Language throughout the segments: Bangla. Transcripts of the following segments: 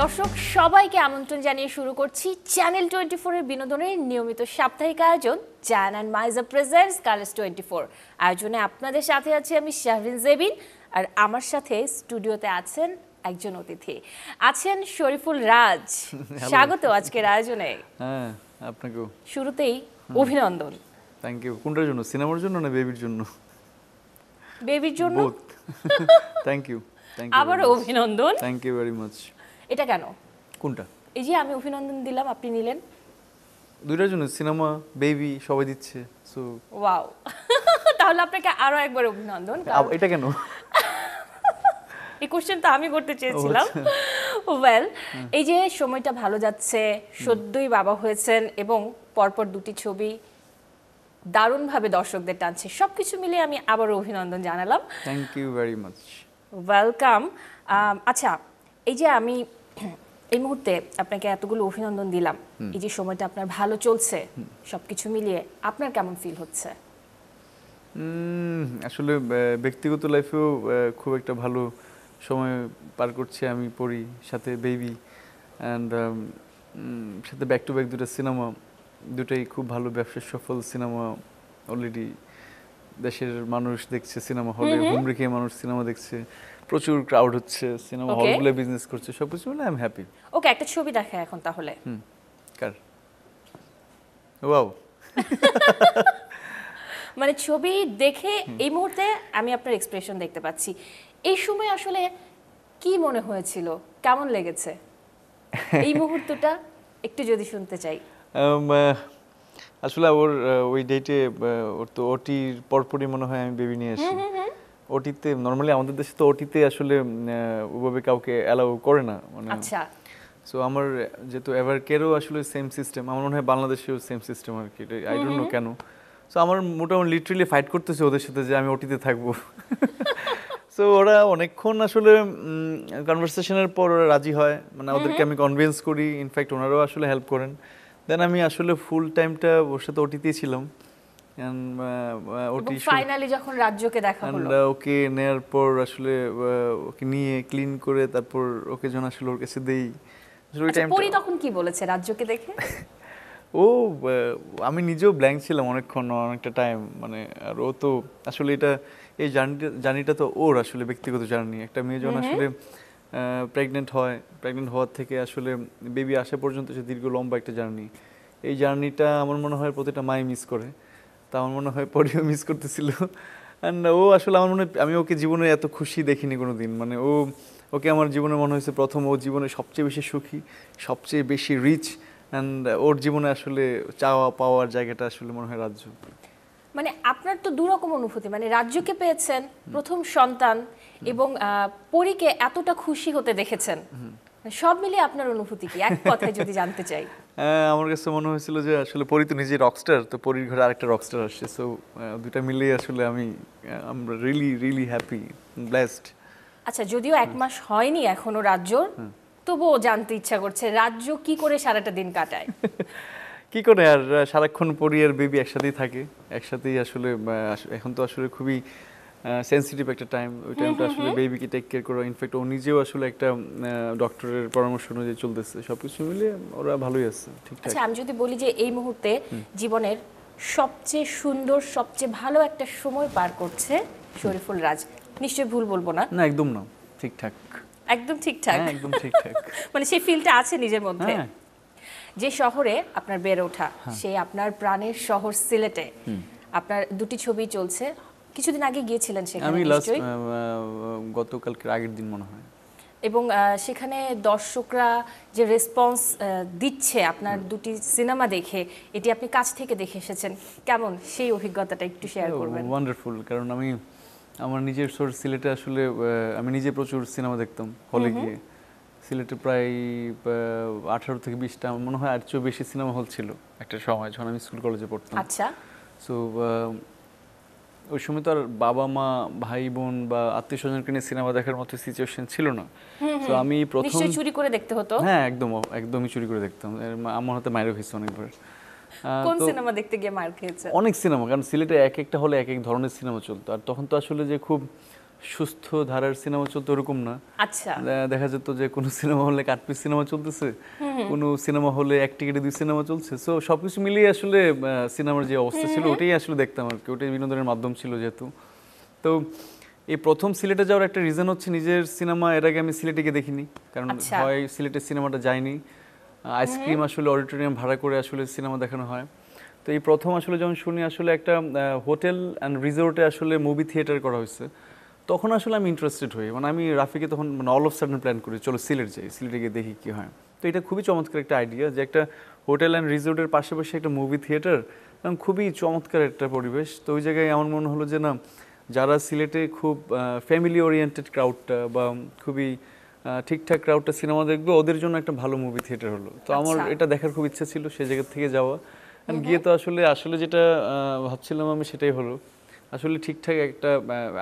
দর্শক সবাইকে আমন্ত্রণ জানিয়ে শুরু করছি চ্যানেল টোয়েন্টি ফোরের বিনোদনের নিয়মিত সাপ্তাহিক আয়োজন। চ্যান and Maiza presents college twenty four আয়োজনে আপনাদের সাথে আছি আমি শাহরিন জেবিন আর আমার সাথে স্টুডিওতে আছেন একজন অতিথি। আছেন শরীফুল রাজ। স্বাগত আজকের আয়োজনে। হ্যাঁ আপনাকেও। শুরুতেই অভিনন্দন। থ্যাংক ইউ কোনটার জন্য সিনেমার জন্য না বেবির জন্য? বেবির জন্য? থ্যাংক ইউ থ্যাংক ইউ আবার অভিনন্দন। থ্যাংক ইউ ভেরি মাচ এটা কেন? কোনটা? এই যে আমি অভিনন্দন দিলাম আপনি নিলেন। দুইটার জন্য সিনেমা বেবি সবাই দিচ্ছে সো ওয়াও তাহলে আপনাকে আরও একবার অভিনন্দন এটা কেন? এই কোশ্চেন তো আমি করতে চেয়েছিলাম। আচ্ছা। ওয়েল এই যে সময়টা ভালো যাচ্ছে সদ্যই বাবা হয়েছেন এবং পরপর দুটি ছবি দারুণভাবে দর্শকদের টানছে সবকিছু মিলে আমি আবারও অভিনন্দন জানালাম। Thank you very much welcome আচ্ছা এই যে আমি এই মুহূর্তে আপনাকে এতগুলো অভিনন্দন দিলাম। এই যে সময়টা আপনার ভালো চলছে সবকিছু মিলিয়ে আপনার কেমন ফিল হচ্ছে? আসলে ব্যক্তিগত লাইফেও খুব একটা ভালো সময় পার করছি আমি পড়ি সাথে বেবি অ্যান্ড সাথে ব্যাক টু ব্যাক দুটো সিনেমা দুটাই খুব ভালো ব্যবসার সফল সিনেমা অলরেডি দেশের মানুষ দেখছে সিনেমা হলে রেখে মানুষ সিনেমা দেখছে প্রচুর ক্রাউড হচ্ছে সিনেমা হলগুলো বিজনেস করছে সব কিছু মিলে আই এম হ্যাপি ওকে একটা ছবি দেখা এখন তাহলে। হুম কার? ওয়াও মানে ছবি দেখে এই মুহূর্তে আমি আপনার এক্সপ্রেশন দেখতে পাচ্ছি। এই সময় আসলে কি মনে হয়েছিল? কেমন লেগেছে? এই মুহূর্তটা একটু যদি শুনতে চাই। Um, আসলে ওর ওই ডেটে ওর তো ওটির পরপরই মনে হয় আমি বেবি নিয়ে আসি। ওটিতে নর্মালি আমাদের দেশে তো ওটিতে আসলে ওভাবে কাউকে অ্যালাউ করে না। মানে আচ্ছা। সো আমার যেহেতু এভার কেয়ারও আসলে সেম সিস্টেম আমার মনে হয় বাংলাদেশেও সেম সিস্টেম আর কি। আই ডোন্ট নো কেন। সো আমার মোটামুটি লিটারেলি ফাইট করতেছে ওদের সাথে যে আমি ওটিতে থাকব। সো ওরা অনেকক্ষণ আসলে কনভারসেশনের পর ওরা রাজি হয়। মানে ওদেরকে আমি কনভিন্স করি। ইনফ্যাক্ট ওনারাও আসলে হেল্প করেন। দেন আমি আসলে ফুল টাইমটা ওর সাথে ওটিতেই ছিলাম। And, আহ, আহ, ওটি ফাইনালি যখন রাজ্যকে দেখা হলো। uh, ওকে নেয়ার পর আসলে uh, ওকে নিয়ে ক্লিন করে তারপর ওকে যখন আসলে ওর কাছে দেই আচ্ছা, পরি তখন কি বলেছে রাজ্যকে দেখে? ও আমি নিজেও ব্ল্যাঙ্ক ছিলাম অনেকক্ষণ অনেকটা টাইম মানে আর ও তো আসলে এটা এই জার্নিটা জার্নিটা তো ওর আসলে ব্যক্তিগত জার্নি একটা মেয়ে যখন আসলে প্রেগনেন্ট হয় প্রেগনেন্ট হওয়ার থেকে আসলে বেবি আসা পর্যন্ত সে দীর্ঘ লম্বা একটা জার্নি এই জার্নিটা আমার মনে হয় প্রতিটা মাই মিস করে। তা আমার মনে হয় পরেও মিস করতেছিল। অ্যান্ড ও আসলে আমার মনে, আমি ওকে জীবনে এত খুশি দেখিনি কোনো দিন মানে ও, ওকে আমার জীবনে মনে হয়েছে প্রথম ও জীবনে সবচেয়ে বেশি সুখী, সবচেয়ে বেশি রিচ অ্যান্ড ওর জীবনে আসলে চাওয়া পাওয়ার জায়গাটা আসলে মনে হয় রাজ্য। মানে আপনার তো দুরকম অনুভূতি মানে রাজ্যকে পেয়েছেন প্রথম সন্তান এবং পরীকে এতটা খুশি হতে দেখেছেন। মানে সব মিলিয়ে আপনার অনুভূতি কি? এক কথায় যদি জানতে চাই। হ্যাঁ, আমার কাছে মনে হয়েছিল যে আসলে পরি তো নিজে রকস্টার তো পরির ঘরে আরেকটা রকস্টার আসছে। সো দুটা মিলিয়ে আসলে আমি আমরা রিয়েলি রিয়েলি হ্যাপি ব্লেসড আচ্ছা যদিও এক মাস হয়নি এখনও রাজ্যর তবুও জানতে ইচ্ছা করছে রাজ্য কি করে সারাটা দিন কাটায়। কি করে আর সারাক্ষণ পরি আর বেবি একসাথেই থাকে? একসাথেই আসলে এখন তো আসলে খুবই সেন্সিটিভ একটা টাইম ওই টাইমটা আসলে বেবিকে টেক কেয়ার করা ইনফ্যাক্ট ও নিজেও আসলে একটা ডক্টরের পরামর্শ অনুযায়ী চলতেছে। সবকিছু মিলিয়ে ওরা ভালোই আছে ঠিকঠাক। আচ্ছা আমি যদি বলি যে এই মুহূর্তে জীবনের সবচেয়ে সুন্দর সবচেয়ে ভালো একটা সময় পার করছে শরীফুল রাজ। নিশ্চয়ই ভুল বলব না? না একদম না। ঠিকঠাক। একদম ঠিকঠাক? হ্যাঁ একদম ঠিকঠাক। মানে সেই ফিলটা আছে নিজের মধ্যে? হ্যাঁ যে শহরে আপনার বেড়ে ওঠা সেই আপনার প্রাণের শহর সিলেটে। আপনার দুটি ছবি চলছে। কিছুদিন আগে গিয়েছিলেন সেখানে আমি লাস্ট গতকালকে আগের দিন মনে হয়। এবং সেখানে দর্শকরা যে রেসপন্স দিচ্ছে আপনার দুটি সিনেমা দেখে এটি আপনি কাছ থেকে দেখে এসেছেন। কেমন সেই অভিজ্ঞতাটা একটু শেয়ার করবেন? ওয়ান্ডারফুল কারণ আমি আমার নিজের সোর্স সিলেটে আসলে আমি নিজে প্রচুর সিনেমা দেখতাম হলে গিয়ে। সিলেটে প্রায় আঠারো থেকে বিশটা আমার মনে হয় আর চেয়েও বেশি সিনেমা হল ছিল একটা সময় যখন আমি স্কুল কলেজে পড়তাম। আচ্ছা। সো ওই সময় তো আর বাবা মা ভাই বোন বা আত্মীয় স্বজনকে নিয়ে সিনেমা দেখার মতো সিচুয়েশন ছিল না। তো আমি প্রথম চুরি করে দেখতে হতো। হ্যাঁ একদম একদমই চুরি করে দেখতাম। আমার হাতে মায়েরও হয়েছে অনেকবার। আহ, কোন সিনেমা দেখতে গিয়ে মার খেয়েছে? অনেক সিনেমা কারণ সিলেটে এক একটা হলে এক এক ধরনের সিনেমা চলতো। আর তখন তো আসলে যে খুব সুস্থ ধারার সিনেমা চলতো ওরকম না। আচ্ছা। দেখা যেত যে কোনো সিনেমা হলে কাটপিস সিনেমা চলতেছে কোনো সিনেমা হলে এক টিকিটে দুই সিনেমা চলছে। সো সবকিছু মিলিয়ে আসলে সিনেমার যে অবস্থা ছিল ওটাই আসলে দেখতাম আর কি ওটাই বিনোদনের মাধ্যম ছিল যেহেতু। তো এই প্রথম সিলেটে যাওয়ার একটা রিজন হচ্ছে নিজের সিনেমা এর আগে আমি সিলেটে গিয়ে দেখিনি। কারণ আচ্ছা। হয় সিলেটের সিনেমাটা যায়নি। আইসক্রিম আসলে অডিটোরিয়াম ভাড়া করে আসলে সিনেমা দেখানো হয়। তো এই প্রথম আসলে যখন শুনি আসলে একটা হোটেল অ্যান্ড রিসোর্টে আসলে মুভি থিয়েটার করা হয়েছে। তখন আসলে আমি ইন্টারেস্টেড হই। মানে আমি রাফিকে তখন মানে অল অফ সাডেন প্ল্যান করি চলো সিলেট যাই সিলেটে গিয়ে দেখি কী হয়। তো এটা খুবই চমৎকার একটা আইডিয়া যে একটা হোটেল অ্যান্ড রিসোর্টের পাশাপাশি একটা মুভি থিয়েটার এবং খুবই চমৎকার একটা পরিবেশ। তো ওই জায়গায় আমার মনে হলো যে না যারা সিলেটে খুব ফ্যামিলি ওরিয়েন্টেড ক্রাউডটা বা খুবই ঠিকঠাক ক্রাউডটা সিনেমা দেখবে ওদের জন্য একটা ভালো মুভি থিয়েটার হলো। তো আমার আচ্ছা। এটা দেখার খুব ইচ্ছা ছিল সেই জায়গা থেকে যাওয়া। গিয়ে তো আসলে আসলে যেটা ভাবছিলাম আমি সেটাই হলো। আসলে ঠিকঠাক একটা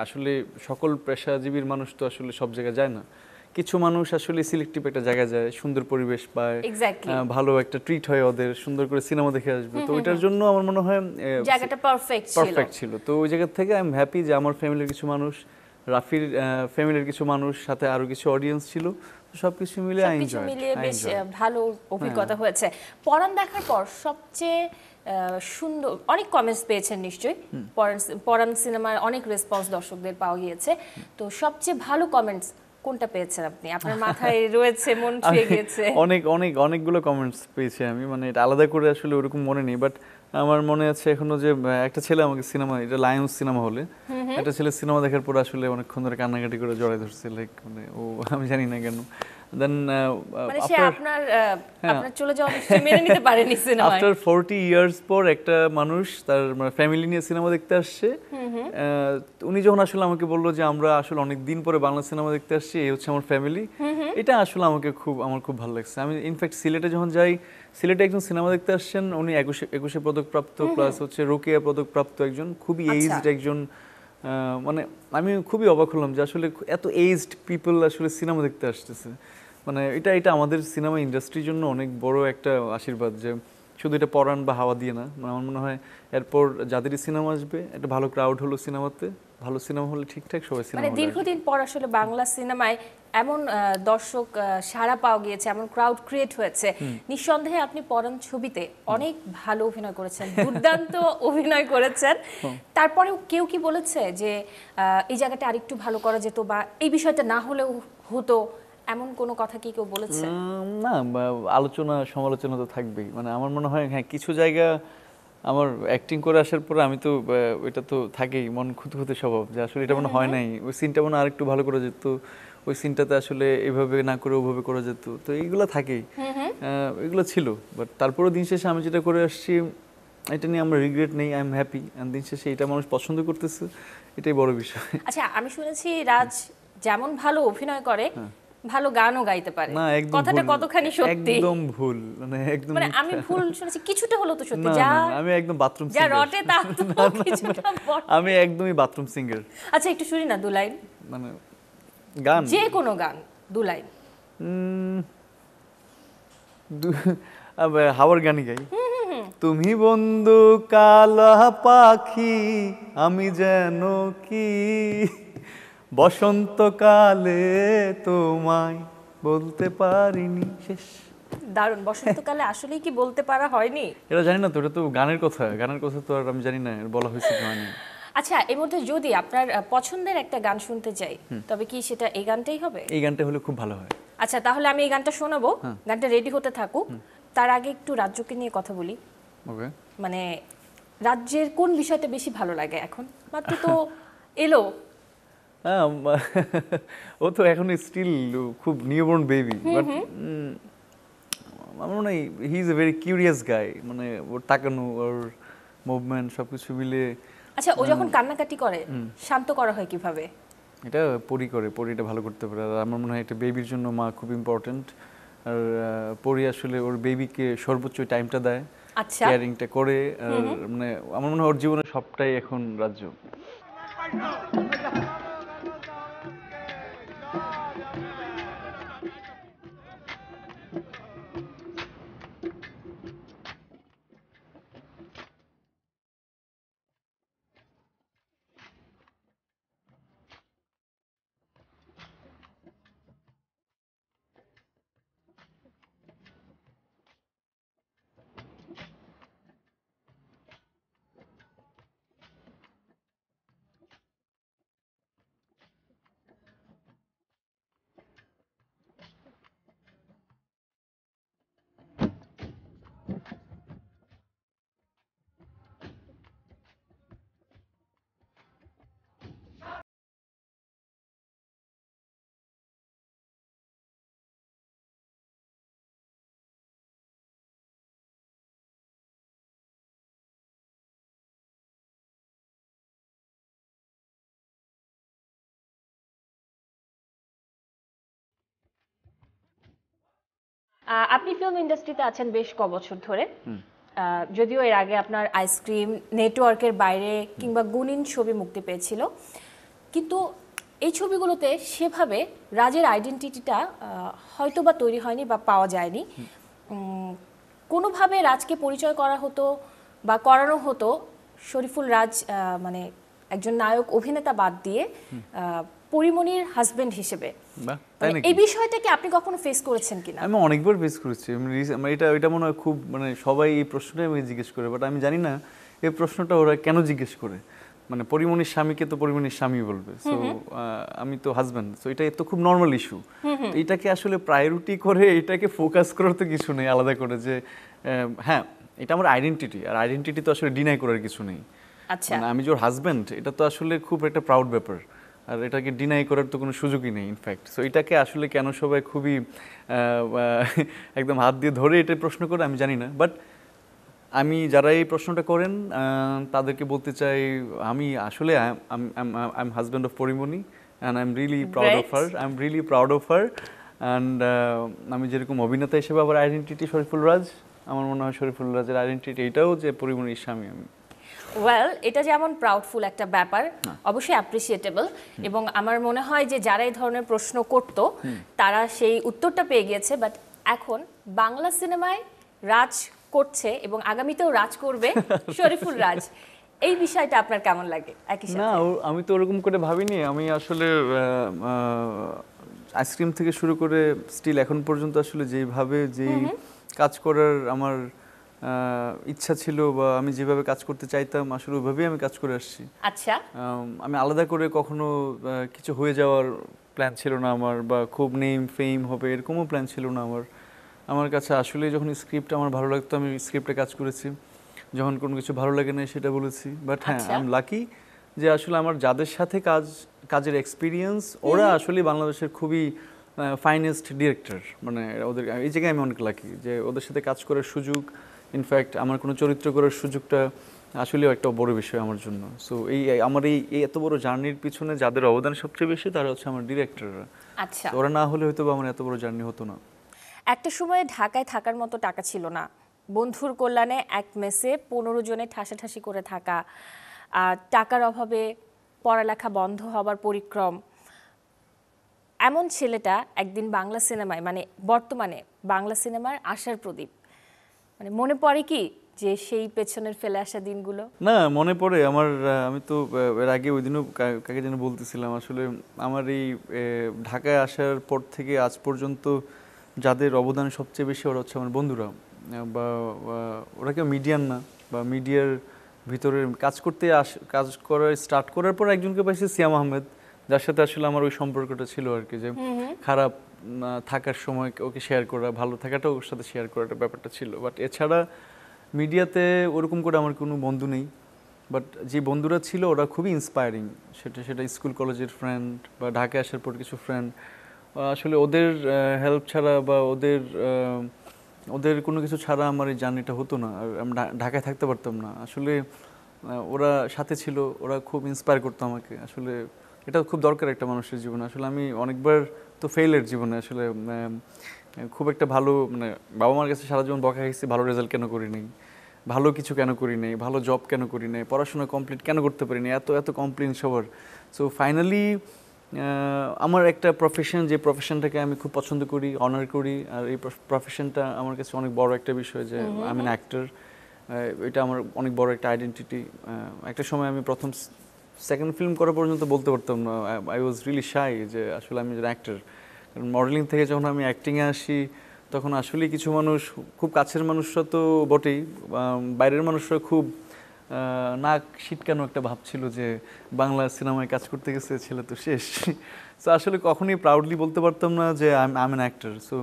আসলে সকল পেশাজীবীর মানুষ তো আসলে সব জায়গায় যায় না। কিছু মানুষ আসলে সিলেক্টিভ একটা জায়গায় যায় সুন্দর পরিবেশ পায় ভালো একটা ট্রিট হয় ওদের সুন্দর করে সিনেমা দেখে আসবে। তো ওইটার জন্য আমার মনে হয় জায়গাটা পারফেক্ট পারফেক্ট ছিল। তো ওই জায়গা থেকে আই এম হ্যাপি যে আমার ফ্যামিলির কিছু মানুষ রাফির ফ্যামিলির কিছু মানুষ সাথে আরও কিছু অডিয়েন্স ছিল। সবকিছু মিলে আই সবকিছু এনজয় মিলিয়ে বেশ ভালো অভিজ্ঞতা হয়েছে। পরাণ দেখার পর সবচেয়ে সুন্দর অনেক কমেন্টস পেয়েছেন নিশ্চয়ই। পরাণ পরাণ সিনেমার অনেক রেসপন্স দর্শকদের পাওয়া গিয়েছে। তো সবচেয়ে ভালো কমেন্টস কোনটা পেয়েছেন আপনি? আপনার মাথায় রয়েছে মন ছুঁয়ে গিয়েছে। অনেক অনেক অনেকগুলো কমেন্টস পেয়েছি আমি। মানে এটা আলাদা করে আসলে ওরকম মনে নেই। বাট আমার মনে আছে এখনও যে একটা ছেলে আমাকে সিনেমা এটা লায়ন্স সিনেমা হলে একটা ছেলে সিনেমা দেখার পর আসলে অনেকক্ষণ ধরে কান্নাকাটি করে জড়াই ধরছে। লাইক মানে ও আমি জানি না কেন। দেন মানে সে আপনার আপনার চলে যাওয়া মেনে নিতে পারেনি সিনেমায় আফটার ফোরটি ইয়ার্স পর একটা মানুষ তার ফ্যামিলি নিয়ে সিনেমা দেখতে আসছে। উনি যখন আসলে আমাকে বলল যে আমরা আসলে অনেক দিন পরে বাংলা সিনেমা দেখতে আসছি এই হচ্ছে আমার ফ্যামিলি এটা আসলে আমাকে খুব আমার খুব ভালো লাগছে। আমি ইনফ্যাক্ট সিলেটে যখন যাই সিলেটে একজন সিনেমা দেখতে আসছেন উনি একুশে একুশে পদক প্রাপ্ত প্লাস হচ্ছে রোকেয়া পদক প্রাপ্ত একজন খুবই আচ্ছা। এইজড একজন মানে আমি খুবই অবাক হলাম যে আসলে এত এইজড পিপল আসলে সিনেমা দেখতে আসতেছে। মানে এটা এটা আমাদের সিনেমা ইন্ডাস্ট্রির জন্য অনেক বড় একটা আশীর্বাদ যে শুধু এটা পরাণ বা হাওয়া দিয়ে না। মানে আমার মনে হয় এরপর যাদেরই সিনেমা আসবে একটা ভালো ক্রাউড হলো সিনেমাতে ভালো সিনেমা হলে ঠিকঠাক সবাই সিনেমা মানে দীর্ঘদিন পর আসলে বাংলা সিনেমায় এমন দর্শক সাড়া পাওয়া গিয়েছে এমন ক্রাউড ক্রিয়েট হয়েছে। নিঃসন্দেহে আপনি পরম ছবিতে অনেক ভালো অভিনয় করেছেন দুর্দান্ত অভিনয় করেছেন। তারপরেও কেউ কি বলেছে যে এই জায়গাটা আরেকটু ভালো করা যেত বা এই বিষয়টা না হলেও হতো? এমন কোনো কথা কি কেউ বলেছে? না আলোচনা সমালোচনা তো থাকবেই। মানে আমার মনে হয় হ্যাঁ কিছু জায়গা আমার অ্যাক্টিং করে আসার পরে আমি তো ওইটা তো থাকেই মন খুঁতে খুঁতে স্বভাব। যে আসলে এটা মনে হয় নাই। ওই সিনটা মনে আরেকটু ভালো করা যেত। ওই সিনটাতে আসলে এভাবে না করে ওভাবে করা যেত। তো এইগুলো থাকেই। এগুলো ছিল। বাট তারপরেও দিন শেষে আমি যেটা করে আসছি এটা নিয়ে আমরা রিগ্রেট নেই আই এম হ্যাপি অ্যান্ড দিন শেষে এটা মানুষ পছন্দ করতেছে এটাই বড় বিষয়। আচ্ছা আমি শুনেছি রাজ যেমন ভালো অভিনয় করে ভালো গানও গাইতে পারে। কথাটা কতখানি সত্যি? একদম ভুল মানে একদম মানে আমি ভুল শুনেছি কিছুটা হলো তো সত্যি। যা আমি একদম বাথরুম যা রটে তা কিছুটা। আমি একদমই বাথরুম সিঙ্গার আচ্ছা একটু শুনি না দু লাইন। মানে গান? যে কোনো গান দু লাইন। হাওয়ার গানই গাই। তুমি বন্ধু কালা পাখি আমি যেন কি বসন্তকালে তোমায় বলতে পারিনি। শেষ। দারুণ বসন্তকালে আসলেই কি বলতে পারা হয়নি? এটা জানি না তো এটা তো গানের কথা। গানের কথা তো আর আমি জানি না বলা হয়েছে কি হয়নি। আচ্ছা এর মধ্যে যদি আপনার পছন্দের একটা গান শুনতে চাই তবে কি সেটা এই গানটাই হবে? এই গানটা হলে খুব ভালো হয়। আচ্ছা তাহলে আমি এই গানটা শোনাবো। গানটা রেডি হতে থাকুক। তার আগে একটু রাজ্যকে নিয়ে কথা বলি। ওকে। মানে রাজ্যের কোন বিষয়টা বেশি ভালো লাগে এখন? মাত্র তো এলো। হ্যাঁ মা- ও তো এখন স্টিল খুব নিউবর্ন বেবি বাট আমার মনে হয় he is a very curious guy মানে ওর তাকানো ওর মুভমেন্ট সব কিছু মিলে আচ্ছা ও যখন কান্নাকাটি করে শান্ত করা হয় কীভাবে? এটা পরি করে পরিটা ভালো করতে পারে আর আমার মনে হয় একটা বেবির জন্য মা খুব ইম্পর্ট্যান্ট আর পরি আসলে ওর বেবিকে সর্বোচ্চ টাইমটা দেয় আচ্ছা। কেয়ারিংটা করে আর মানে আমার মনে হয় ওর জীবনে সবটাই এখন রাজ্য। আপনি ফিল্ম ইন্ডাস্ট্রিতে আছেন বেশ ক বছর ধরে যদিও এর আগে আপনার আইসক্রিম নেটওয়ার্কের বাইরে কিংবা গুণিন ছবি মুক্তি পেয়েছিল। কিন্তু এই ছবিগুলোতে সেভাবে রাজের আইডেন্টিটিটা হয়তো বা তৈরি হয়নি বা পাওয়া যায়নি। কোনোভাবে রাজকে পরিচয় করা হতো বা করানো হতো শরীফুল রাজ মানে একজন নায়ক অভিনেতা বাদ দিয়ে পরিমণির হাজবেন্ড হিসেবে। মানে এই বিষয়টাকে আপনি কখনো ফেস করেছেন কিনা? আমি অনেকবার ফেস করেছি। আমি এটা এটা মনে হয় খুব মানে সবাই এই প্রশ্নটাই আমাকে জিজ্ঞেস করে। বাট আমি জানি না এই প্রশ্নটা ওরা কেন জিজ্ঞেস করে। মানে পরিমণির স্বামীকে তো পরিমণির স্বামী বলবে। সো আমি তো হাজব্যান্ড সো এটা তো খুব নর্মাল ইস্যু এটাকে আসলে প্রায়োরিটি করে এটাকে ফোকাস করার তো কিছু নেই আলাদা করে যে হ্যাঁ এটা আমার আইডেন্টিটি আর আইডেন্টিটি তো আসলে ডিনাই করার কিছু নেই। আচ্ছা। মানে আমি যে ওর হাজব্যান্ড এটা তো আসলে খুব একটা প্রাউড ব্যাপার। আর এটাকে ডিনাই করার তো কোনো সুযোগই নেই ইনফ্যাক্ট সো এটাকে আসলে কেন সবাই খুবই একদম হাত দিয়ে ধরে এটা প্রশ্ন করে আমি জানি না। বাট আমি যারা এই প্রশ্নটা করেন তাদেরকে বলতে চাই আমি আসলে I am husband of Porimoni and I am really proud of. Her I am really proud of her and আমি যেরকম অভিনেতা হিসেবে আবার আইডেন্টিটি শরীফুল রাজ আমার মনে হয় শরীফুল রাজের আইডেন্টিটি এটাও যে পরিমণির স্বামী আমি। ওয়েল এটা যেমন প্রাউডফুল একটা ব্যাপার অবশ্যই অ্যাপ্রিসিয়েটেবল এবং আমার মনে হয় যে যারা এই ধরনের প্রশ্ন করত তারা সেই উত্তরটা পেয়ে গিয়েছে বাট এখন বাংলা সিনেমায় রাজ করছে এবং আগামীতেও রাজ করবে শরীফুল রাজ। এই বিষয়টা আপনার কেমন লাগে? একই না সাথে আমি তো ওরকম করে ভাবিনি। আমি আসলে আইসক্রিম থেকে শুরু করে স্টিল এখন পর্যন্ত আসলে যেভাবে যেই কাজ করার আমার ইচ্ছা ছিল বা আমি যেভাবে কাজ করতে চাইতাম আসলে ওইভাবেই আমি কাজ করে আসছি। আচ্ছা। আমি আলাদা করে কখনো কিছু হয়ে যাওয়ার প্ল্যান ছিল না আমার বা খুব নেম ফেম হবে এরকমও প্ল্যান ছিল না আমার। আমার কাছে আসলে যখন স্ক্রিপ্ট আমার ভালো লাগতো আমি স্ক্রিপ্টে কাজ করেছি। যখন কোনো কিছু ভালো লাগে না সেটা বলেছি। বাট হ্যাঁ আচ্ছা। আমি লাকি যে আসলে আমার যাদের সাথে কাজ কাজের এক্সপিরিয়েন্স ওরা আসলে বাংলাদেশের খুবই ফাইনেস্ট ডিরেক্টর মানে ওদের এই জায়গায় আমি অনেক লাকি যে ওদের সাথে কাজ করার সুযোগ ইনফ্যাক্ট আমার কোনো চরিত্র করার সুযোগটা আসলেও একটা বড় বিষয় আমার জন্য। সো এই আমার এই এত বড় জার্নির পিছনে যাদের অবদান সবচেয়ে বেশি তারা হচ্ছে আমার ডিরেক্টররা আচ্ছা। ওরা না হলে হয়তো আমার এত বড় জার্নি হতো না। একটা সময়ে ঢাকায় থাকার মতো টাকা ছিল না। বন্ধুর কল্যাণে এক মেসে পনেরো জনে ঠাসাঠাসি করে থাকা আর টাকার অভাবে পড়ালেখা বন্ধ হবার পরিক্রম। এমন ছেলেটা একদিন বাংলা সিনেমায় মানে বর্তমানে বাংলা সিনেমার আশার প্রদীপ। মানে মনে পড়ে কি যে সেই পেছনের ফেলে আসা দিনগুলো? না মনে পড়ে। আমার আমি তো এর আগে ওই দিনও কাকে যেন বলতেছিলাম আসলে আমার এই ঢাকায় আসার পর থেকে আজ পর্যন্ত যাদের অবদান সবচেয়ে বেশি ওরা হচ্ছে আমার বন্ধুরা। বা ওরা কেউ মিডিয়ান না বা মিডিয়ার ভিতরে কাজ করতে আস কাজ করার স্টার্ট করার পর একজনকে পাইছি সিয়াম আহমেদ যার সাথে আসলে আমার ওই সম্পর্কটা ছিল আর কি যে খারাপ থাকার সময় ওকে শেয়ার করা, ভালো থাকাটা ওর সাথে শেয়ার করাটা ব্যাপারটা ছিল। বাট এছাড়া মিডিয়াতে ওরকম করে আমার কোনো বন্ধু নেই। বাট যে বন্ধুরা ছিল, ওরা খুবই ইন্সপায়ারিং সেটা সেটা স্কুল কলেজের ফ্রেন্ড বা ঢাকায় আসার পর কিছু ফ্রেন্ড আসলে ওদের হেল্প ছাড়া বা ওদের ওদের কোনো কিছু ছাড়া আমার এই জার্নিটা হতো না। আর আমি ঢাকায় থাকতে পারতাম না। আসলে ওরা সাথে ছিল, ওরা খুব ইন্সপায়ার করতো আমাকে। আসলে, এটা খুব দরকার একটা মানুষের জীবনে। আসলে আমি অনেকবার তো ফেইলের জীবনে আসলে খুব একটা ভালো মানে বাবা মার কাছে সারা জীবন বকা খাইছি ভালো রেজাল্ট কেন করি নাই? ভালো কিছু কেন করি নাই? ভালো জব কেন করি নাই? পড়াশোনা কমপ্লিট কেন করতে পারি নাই? এত এত কমপ্লেন সবার। সো ফাইনালি আমার একটা প্রফেশন যে প্রফেশনটাকে আমি খুব পছন্দ করি অনার করি আর এই প্রফেশনটা আমার কাছে অনেক বড় একটা বিষয় যে আমি অ্যাক্টর এটা আমার অনেক বড় একটা আইডেন্টিটি একটা সময় আমি প্রথম সেকেন্ড ফিল্ম করা পর্যন্ত বলতে পারতাম না। আই ওয়াজ রিয়েলি শাই যে আসলে আমি অ্যাক্টর কারণ মডেলিং থেকে যখন আমি অ্যাক্টিংয়ে আসি, তখন আসলে কিছু মানুষ, খুব কাছের মানুষরা তো বটেই। বাইরের মানুষরা খুব নাক শীতকানো একটা ভাব ছিল যে বাংলা সিনেমায় কাজ করতে গেছে, ছেলে তো শেষ। সো আসলে কখনোই প্রাউডলি বলতে পারতাম না যে I am an actor so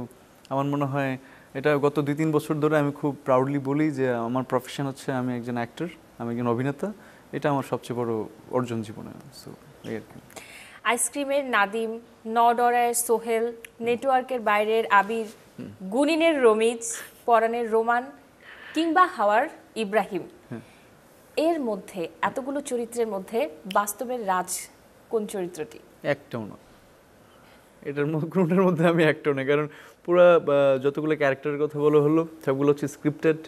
আমার মনে হয় এটা গত দুই তিন বছর ধরে আমি খুব প্রাউডলি বলি যে আমার প্রফেশন হচ্ছে আমি একজন অ্যাক্টর আমি একজন অভিনেতা। এটা আমার সবচেয়ে বড় অর্জন জীবনে সো এই আর কি। আইসক্রিমের নাদিম নডরায়ের সোহেল নেটওয়ার্কের বাইরের আবির গুনিনের রমিজ পরাণের রোমান কিংবা হাওয়ার ইব্রাহিম। এর মধ্যে এতগুলো চরিত্রের মধ্যে বাস্তবের রাজ কোন চরিত্রটি? একটাও না। এটার মধ্যে কোনোটার মধ্যে আমি একটাও না কারণ পুরো যতগুলো ক্যারেক্টারের কথা বলা হলো সবগুলো হচ্ছে স্ক্রিপ্টেড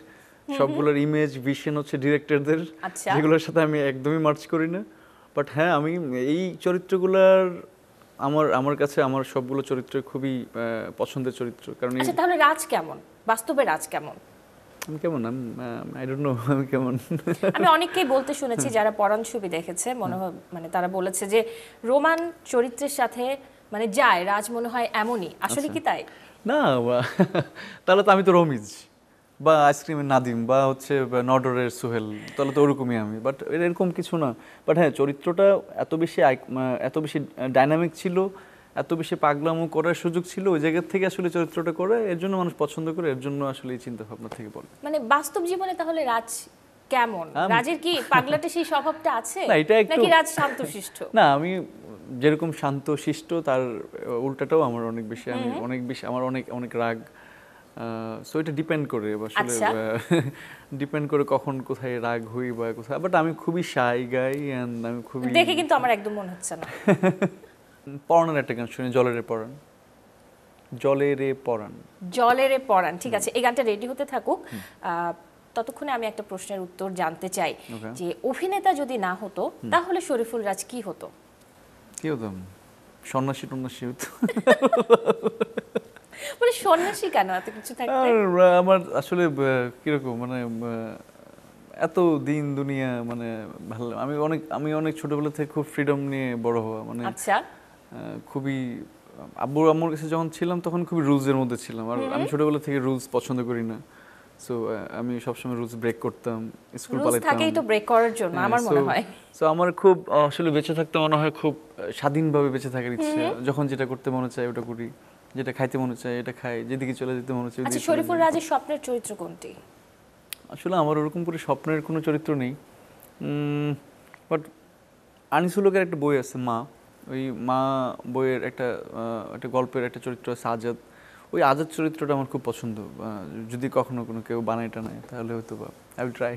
সবগুলোর ইমেজ ভিশন হচ্ছে ডিরেক্টরদের আচ্ছা। যেগুলোর সাথে আমি একদমই মার্চ করি না। বাট হ্যাঁ আমি এই চরিত্রগুলার আমার আমার কাছে আমার সবগুলো চরিত্র খুবই পছন্দের চরিত্র। কারণ আচ্ছা তাহলে রাজ কেমন? বাস্তবে রাজ কেমন? আমি কেমন? আই ডোন্ট নো আমি কেমন? আমি অনেককেই বলতে শুনেছি যারা পরাণ ছবি দেখেছে মনে হয় মানে তারা বলেছে যে রোমান চরিত্রের সাথে মানে যায় রাজ মনে হয় এমনই। আসলে আচ্ছা। কি তাই? না তাহলে তো আমি তো রমিজ। বা আইসক্রিমের নাদিম বা হচ্ছে নডরের সোহেল তাহলে তো ওরকমই আমি। বাট এরকম কিছু না। বাট হ্যাঁ চরিত্রটা এত বেশি এত বেশি ডাইনামিক ছিল এত বেশি পাগলামো করার সুযোগ ছিল ওই জায়গা থেকে আসলে চরিত্রটা করে এর জন্য মানুষ পছন্দ করে এর জন্য আসলে এই চিন্তা ভাবনা থেকে বলে মানে বাস্তব জীবনে তাহলে রাজ কেমন? রাজের কি পাগলাটে সেই স্বভাবটা আছে? না, এটা একটু- নাকি রাজ শান্তশিষ্ট? না আমি যেরকম শান্ত শিষ্ট তার উল্টাটাও আমার অনেক বেশি আমি অনেক বেশি আমার অনেক অনেক রাগ সো এটা ডিপেন্ড করে আসলে আচ্ছা। ডিপেন্ড করে কখন কোথায় রাগ হই বা কোথায় বাট আমি খুবই শাই গাই অ্যান্ড আমি খুবই দেখে কিন্তু আমার একদম মনে হচ্ছে না। পড়ানোর একটা গান শুনি জলেরে পড়ান জলেরে পড়ান জলেরে পড়ান ঠিক আছে এই গানটা রেডি হতে থাকুক। আহ, ততক্ষণে আমি একটা প্রশ্নের উত্তর জানতে চাই যে অভিনেতা যদি না হতো তাহলে শরীফুল রাজ কি হতো? কি হতাম সন্ন্যাসী টন্যাসী হতো? মানে সন্ন্যাসী কেন? এত কিছু থাকতে? আমার আসলে কীরকম মানে এত দিন দুনিয়া মানে ভালো আমি অনেক আমি অনেক ছোটবেলা থেকে খুব ফ্রিডম নিয়ে বড় হওয়া মানে আচ্ছা। খুবই আব্বুর আম্মুর কাছে যখন ছিলাম তখন খুবই রুলসের মধ্যে ছিলাম। আর আমি ছোটবেলা থেকে রুলস পছন্দ করি না। সো আমি সবসময় রুলস ব্রেক করতাম স্কুল পালাইতাম। থাকেই তো ব্রেক করার জন্য হ্যাঁ, আমার মনে হয়। সো আমার খুব আসলে বেঁচে থাকতে মনে হয় খুব স্বাধীনভাবে বেঁচে থাকার ইচ্ছে। যখন যেটা করতে মনে চায় ওটা করি। যেটা খাইতে মনে চায় এটা খাই। যেদিকে চলে যেতে মনে চায় আচ্ছা শরীফুল রাজের স্বপ্নের চরিত্র কোনটি? আসলে আমার ওরকম করে স্বপ্নের কোনো চরিত্র নেই। বাট আনিসুলকের একটা বই আছে মা। ওই মা বইয়ের একটা একটা গল্পের একটা চরিত্র আছে আজাদ। ওই আজাদ চরিত্রটা আমার খুব পছন্দ। যদি কখনো কোনো কেউ বানায় টানায় তাহলে হয়তো বা আই উইল ট্রাই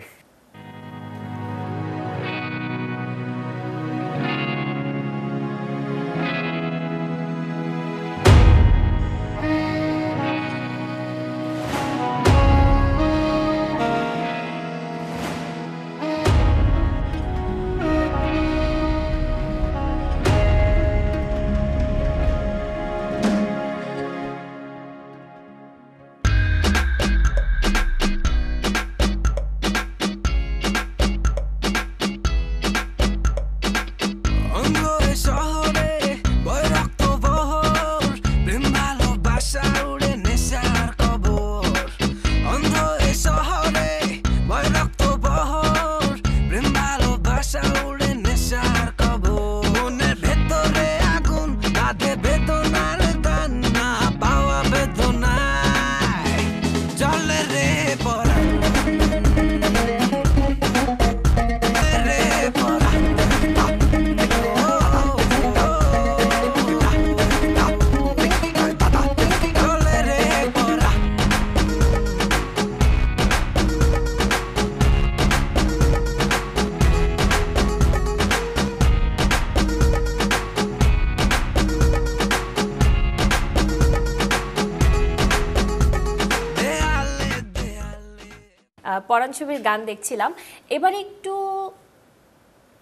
পরাণ ছবির গান দেখছিলাম। এবার একটু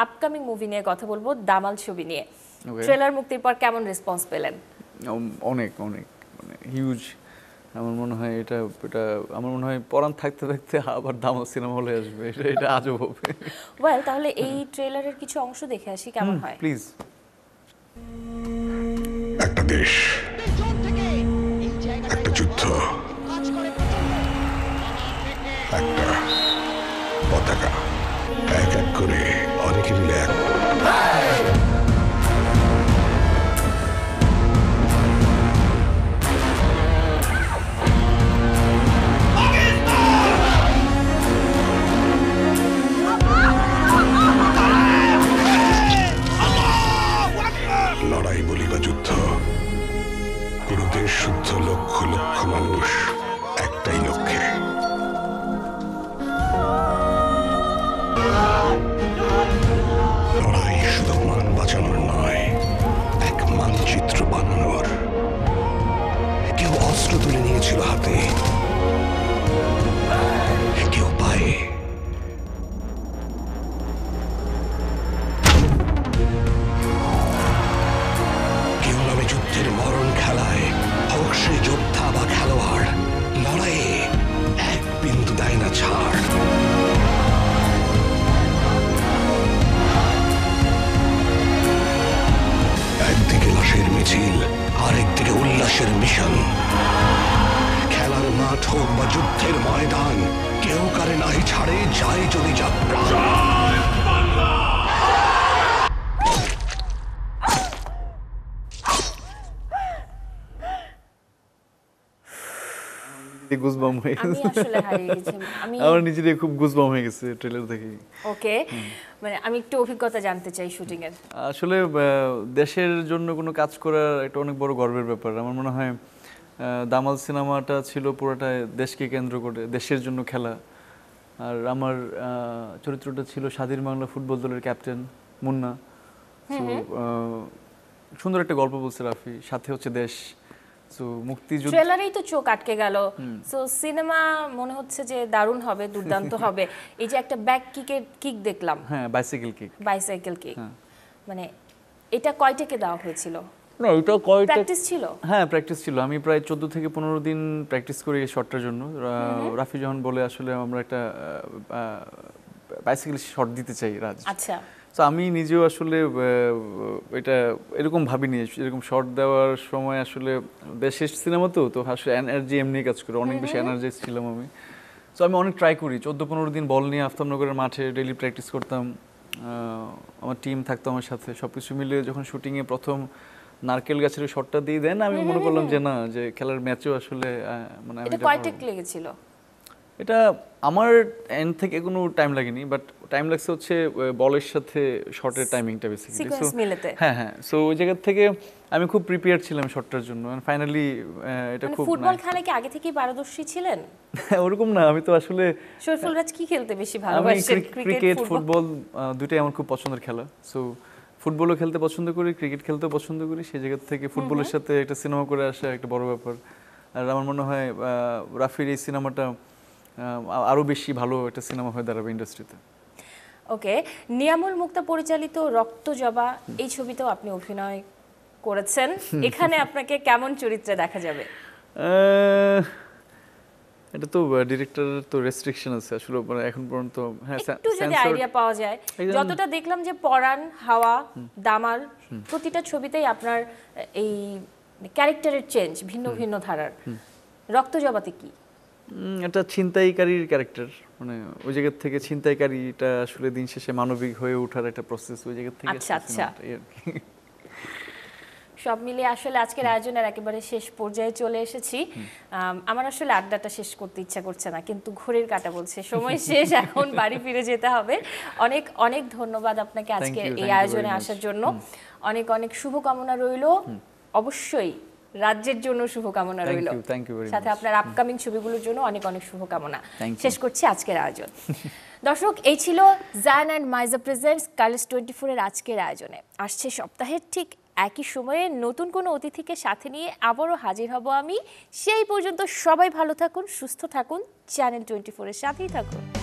আপকামিং মুভি নিয়ে কথা বলব দামাল ছবি নিয়ে। ট্রেলার মুক্তির পর কেমন রেসপন্স পেলেন? অনেক অনেক মানে হিউজ আমার মনে হয় এটা এটা আমার মনে হয় পরান থাকতে থাকতে আবার দামাল সিনেমা হলে আসবে। এটা এটা আজও হবে। ওয়েল তাহলে এই ট্রেলারের কিছু অংশ দেখে আসি কেমন হয়? প্লিজ একটা দেশ একটা যুদ্ধ। একটা পতাকা। এক এক করে অনেকে মিলে এক লড়াই বলি বা যুদ্ধ। পুরো দেশ শুদ্ধ লক্ষ লক্ষ মানুষ। গুজবাম হয়ে আমি গেছে। আসলে হারিয়ে গেছি। আমি আমার নিজেরই খুব গুজবাম হয়ে গেছে ট্রেলার দেখে ওকে। মানে আমি একটু অভিজ্ঞতা জানতে চাই শুটিং এর। আসলে দেশের জন্য কোনো কাজ করার একটা অনেক বড় গর্বের ব্যাপার। আমার মনে হয় দামাল সিনেমাটা ছিল পুরোটা দেশকে কেন্দ্র করে দেশের জন্য খেলা। আর আমার চরিত্রটা ছিল স্বাধীন বাংলা ফুটবল দলের ক্যাপ্টেন মুন্না। সুন্দর একটা গল্প বলছে রাফি সাথে হচ্ছে দেশ। মুক্তিযুদ্ধ ট্রেলারেই তো চোখ আটকে গেল। সো সিনেমা মনে হচ্ছে যে দারুণ হবে দুর্দান্ত হবে। এই যে একটা ব্যাক কিকের কিক দেখলাম। হ্যাঁ বাইসাইকেল কিক বাইসাইকেল কিক। মানে এটা কয়টাকে দেওয়া হয়েছিল? না এটা কয়টা প্র্যাকটিস ছিল? হ্যাঁ প্র্যাকটিস ছিল। আমি প্রায় চোদ্দ থেকে পনেরো দিন প্র্যাকটিস করি এই শটটার জন্য। রাফি যখন বলে আসলে আমরা একটা বাইসাইকেল শট দিতে চাই রাজ। আচ্ছা। তো আমি নিজেও আসলে এটা এরকম ভাবিনি এরকম শট দেওয়ার সময় আসলে দেশের সিনেমা তো তো আসলে এনার্জি এমনি কাজ করে অনেক বেশি এনার্জাইজ ছিলাম আমি। তো আমি অনেক ট্রাই করি চোদ্দ পনেরো দিন বল নিয়ে আফতাবনগরের মাঠে ডেলি প্র্যাকটিস করতাম আমার টিম থাকতো আমার সাথে সব কিছু মিলিয়ে যখন শুটিংয়ে প্রথম নারকেল গাছের শটটা দিয়ে দেন আমি মনে করলাম যে না যে খেলার ম্যাচেও আসলে মানে এটা লেগেছিল? এটা আমার এন্ড থেকে কোনো টাইম লাগেনি বাট টাইম লাগছে হচ্ছে বলের সাথে শর্টের টাইমিংটা বেসিক্যালি সিকোয়েন্স মিলেতে। হ্যাঁ হ্যাঁ সো ওই জায়গা থেকে আমি খুব প্রিপেয়ার ছিলাম শটটার জন্য এন্ড ফাইনালি এটা মানে খুব ফুটবল। খেলায় কি আগে থেকেই পারদর্শী ছিলেন? ওরকম না আমি তো আসলে শরীফুল রাজ কি খেলতে বেশি ভালোবাসেন ক্রিকেট ফুটবল আহ, দুইটাই আমার খুব পছন্দের খেলা। সো ফুটবলও খেলতে পছন্দ করি ক্রিকেট খেলতেও পছন্দ করি সেই জায়গা থেকে ফুটবলের সাথে একটা সিনেমা করে আসা একটা বড় ব্যাপার। আর আমার মনে হয় রাফির এই সিনেমাটা আরও বেশি ভালো একটা সিনেমা হয়ে দাঁড়াবে ইন্ডাস্ট্রিতে ওকে নিয়ামুল মুক্তা পরিচালিত রক্ত জবা এই ছবিতেও আপনি অভিনয় করেছেন। এখানে আপনাকে কেমন চরিত্রে দেখা যাবে? এটা তো ডিরেক্টর তো রেস্ট্রিকশন আছে আসলে মানে এখন পর্যন্ত হ্যাঁ একটু যদি আইডিয়া পাওয়া যায়। যতটা দেখলাম যে পরাণ হাওয়া দামাল প্রতিটা ছবিতেই আপনার এই ক্যারেক্টারের চেঞ্জ ভিন্ন ভিন্ন ধারার। রক্ত জবাতে কি? এটা ছিনতাইকারীর ক্যারেক্টার মানে ওই জায়গা থেকে ছিনতাইকারীটা আসলে দিন শেষে মানবিক হয়ে ওঠার একটা প্রসেস ওই জায়গা থেকে আচ্ছা, আচ্ছা। সব মিলিয়ে আসলে আজকের আয়োজনের একেবারে শেষ পর্যায়ে চলে এসেছি। আম, আমার আসলে আড্ডাটা শেষ করতে ইচ্ছা করছে না কিন্তু ঘড়ির কাটা বলছে। সময় শেষ এখন বাড়ি ফিরে যেতে হবে। অনেক অনেক ধন্যবাদ আপনাকে আজকে এই আয়োজনে আসার জন্য। অনেক অনেক শুভকামনা রইল। অবশ্যই রাজ্যের জন্য শুভকামনা রইল। সাথে আপনার আপকামিং ছবিগুলোর জন্য অনেক অনেক শুভকামনা। শেষ করছি আজকের আয়োজন। দর্শক এই ছিল Zayan and Maiza presents carless twenty ফোরের আজকের আয়োজনে। আসছে সপ্তাহের ঠিক একই সময়ে নতুন কোনো অতিথিকে সাথে নিয়ে আবারও হাজির হব আমি। সেই পর্যন্ত সবাই ভালো থাকুন সুস্থ থাকুন চ্যানেল টোয়েন্টি ফোরের সাথেই থাকুন।